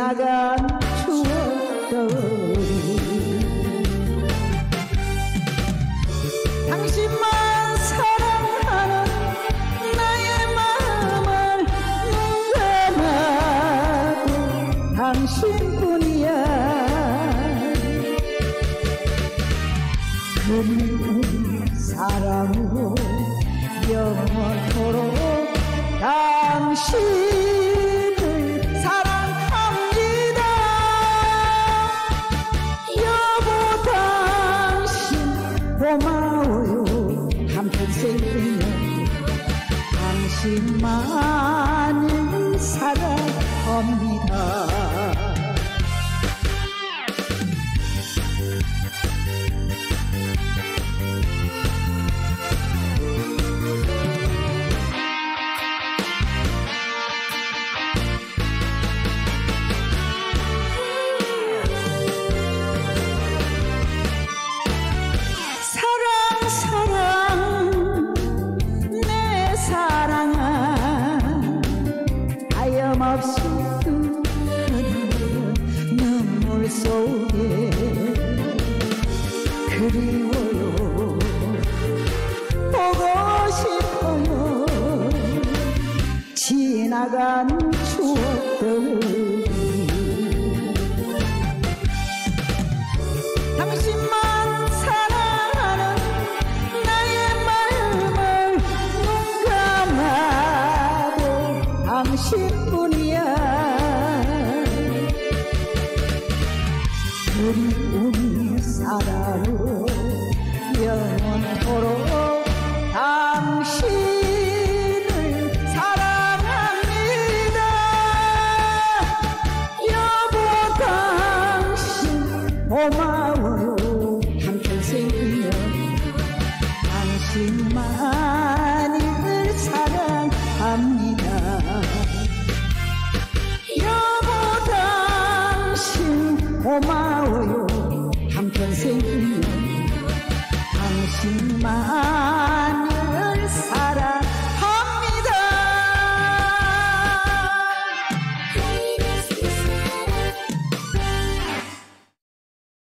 지나간 추억들이 당신만 사랑하는 나의 마음을 눈감아도 당신뿐이야. 그리운 사랑으로 영원토록 당신 고마워요. 한평생 그냥 당신만을 사랑합니다 없이 흐르는 눈물 속에 그리워요. 보고 싶어요. 지나간 영원토록 당신을 사랑합니다. 여보 당신 고마워요. 한평생 그녀 당신만을 사랑합니다. 여보 당신 고마워요 한평생 그녀 당신만